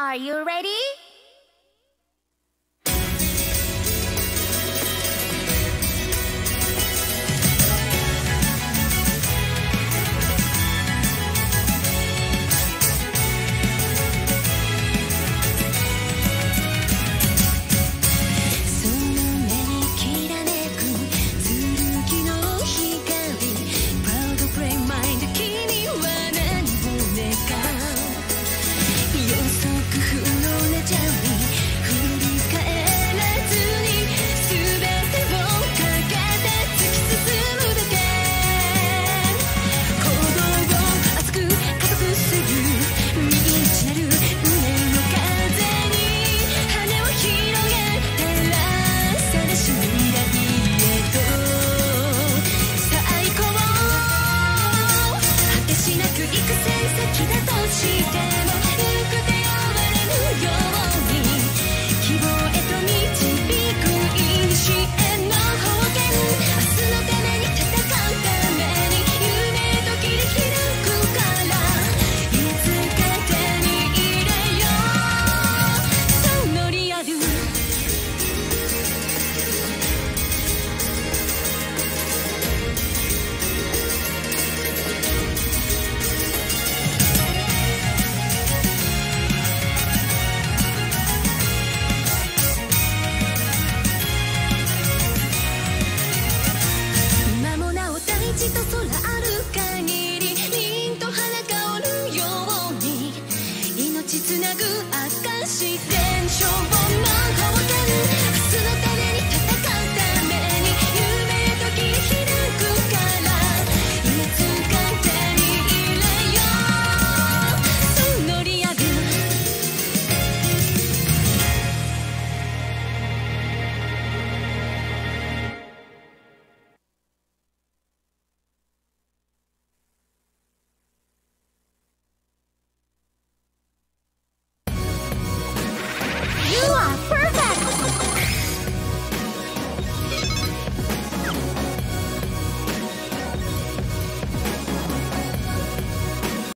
Are you ready? 育成績だとしてもちと空ある